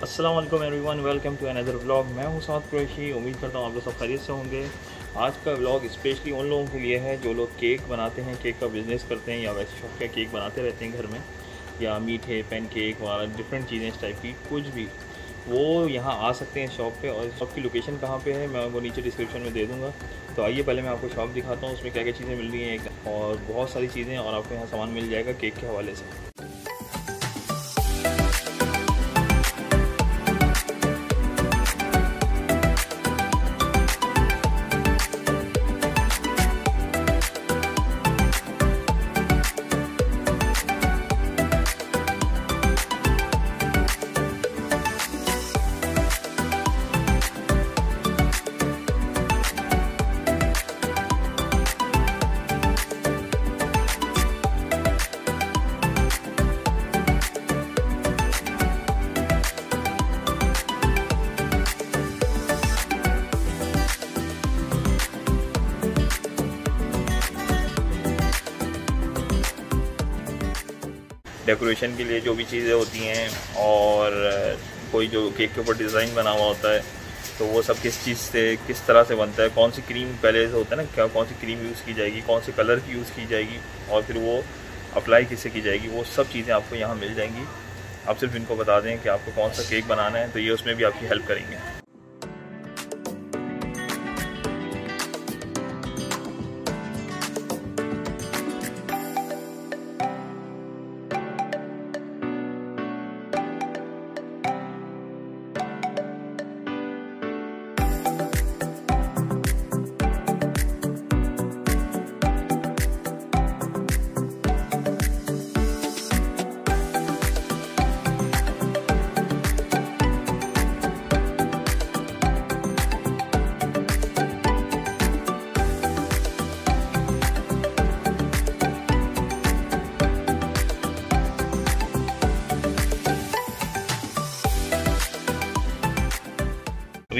السلام علیکم everyone welcome to اندر ولاگ میں ہوں سعد قریشی، امید کرتا ہوں آپ لوگ سب خیریت سے ہوں گے۔ آج کا ولاگ اسپیشلی ان لوگوں کے لیے ہے جو لوگ کیک بناتے ہیں کیک کا بزنس کرتے ہیں یا ویسے شوق کا کیک بناتے رہتے ہیں گھر میں۔ یا میٹھے پین کیک وغیرہ ڈفرینٹ چیزیں اس ٹائپ کی، کچھ بھی۔ وہ یہاں آ سکتے ہیں شاپ پہ اور شاپ کی لوکیشن کہاں پہ ہے، میں وہ نیچے ڈسکرپشن میں دے دوں گا۔ تو آئیے پہلے میں آپ کو شاپ دکھاتا ہوں، اس میں کیا کیا چیزیں مل رہی ہیں۔ اور بہت ساری چیزیں اور آپ کو یہاں سامان مل جائے گا کیک کے حوالے سے۔ ڈیکوریشن کے لیے جو بھی چیزیں ہوتی ہیں اور کوئی جو کیک کے اوپر ڈیزائن بنا ہوا ہوتا ہے، تو وہ سب کس چیز سے، کس طرح سے بنتا ہے، کون سی کریم پہلے سے ہوتا ہے نا، کیا کون سی کریم یوز کی جائے گی، کون سے کلر کی یوز کی جائے گی، اور پھر وہ اپلائی کس سے کی جائے گی، وہ سب چیزیں آپ کو یہاں مل جائیں گی۔ آپ صرف ان کو بتا دیں کہ آپ کو کون سا کیک بنانا ہے، تو یہ اس میں بھی آپ کی ہیلپ کریں گے۔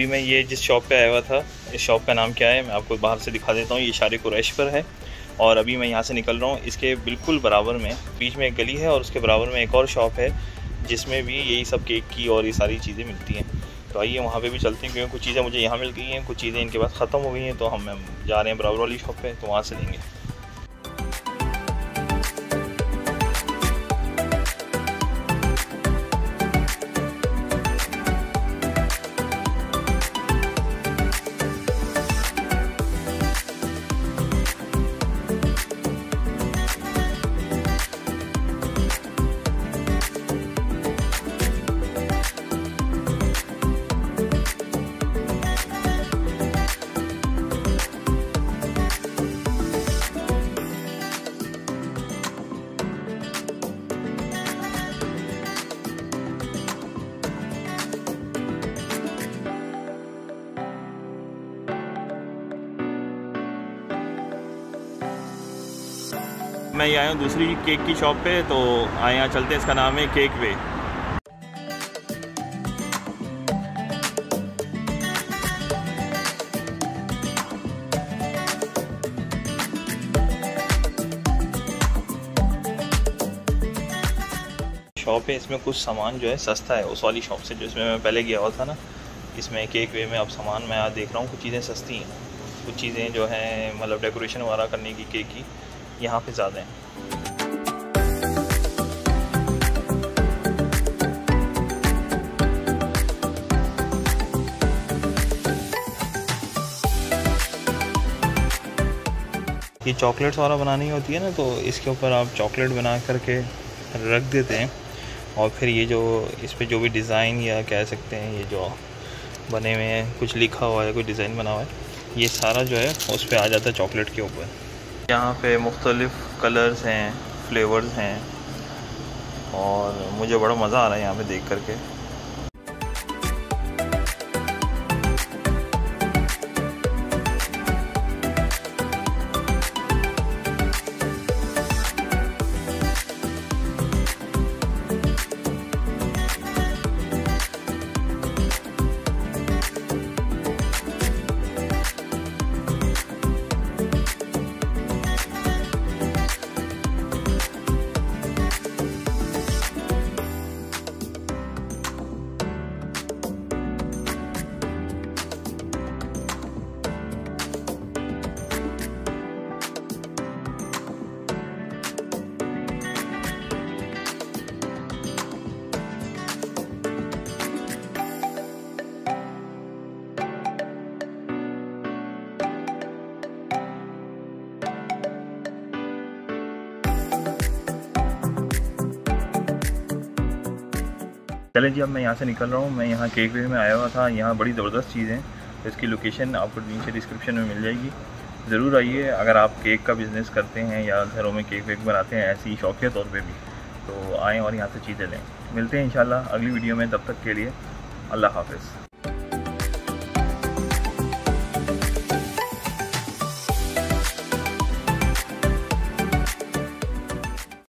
ابھی میں یہ جس شاپ پہ آیا ہوا تھا، اس شاپ کا نام کیا ہے، میں آپ کو باہر سے دکھا دیتا ہوں، یہ اشارے قریش پر ہے۔ اور ابھی میں یہاں سے نکل رہا ہوں، اس کے بالکل برابر میں، بیچ میں ایک گلی ہے اور اس کے برابر میں ایک اور شاپ ہے، جس میں بھی یہی سب کیک کی اور یہ ساری چیزیں ملتی ہیں۔ تو آئیے وہاں پہ بھی چلتے ہیں، کیونکہ کچھ چیزیں مجھے یہاں مل گئی ہیں، کچھ چیزیں ان کے پاس ختم ہو گئی ہیں، تو ہم جا رہے ہیں برابر والی شاپ پہ، تو وہاں سے لیں گے۔ میں یہ آیا ہوں دوسری کیک کی شاپ پہ، تو آئے یہاں چلتے ہیں۔ اس کا نام ہے کیک وے۔ شاپ ہے اس میں کچھ سامان جو ہے سستا ہے، اس والی شاپ سے جو اس میں میں پہلے گیا ہوا تھا نا، اس میں کیک وے میں اب سامان میں دیکھ رہا ہوں۔ کچھ چیزیں سستی ہیں۔ کچھ چیزیں جو ہیں مطلب ڈیکوریشن وغیرہ کرنے کی، کیک کی۔ یہاں پہ زیادہ ہیں۔ یہ چاکلیٹس والا بنانی ہوتی ہے نا، تو اس کے اوپر آپ چاکلیٹ بنا کر کے رکھ دیتے ہیں۔ اور پھر یہ جو اس پہ جو بھی ڈیزائن یا کہہ سکتے ہیں، یہ جو بنے ہوئے ہیں، کچھ لکھا ہوا ہے، کوئی ڈیزائن بنا ہوا ہے، یہ سارا جو ہے، اس پہ آ جاتا ہے چاکلیٹ کے اوپر۔ یہاں پہ مختلف کلرز ہیں فلیورز ہیں اور مجھے بڑا مزہ آ رہا ہے یہاں پہ دیکھ کر کے۔ چلیں جی اب میں یہاں سے نکل رہا ہوں، میں یہاں کیک وے میں آیا ہوا تھا۔ یہاں بڑی زبردست چیز ہیں۔ اس کی لوکیشن آپ کو نیچے ڈسکرپشن میں مل جائے گی۔ ضرور آئیے۔ اگر آپ کیک کا بزنس کرتے ہیں یا گھروں میں کیک ویک بناتے ہیں، ایسی شوقیہ طور پہ بھی، تو آئیں اور یہاں سے چیزیں لیں۔ ملتے ہیں انشاءاللہ اگلی ویڈیو میں۔ تب تک کے لیے اللہ حافظ۔